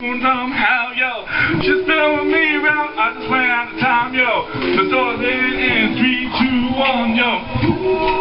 Somehow, yo, just spell me around. I just ran out of time, yo. The door's in in three, two, one, yo.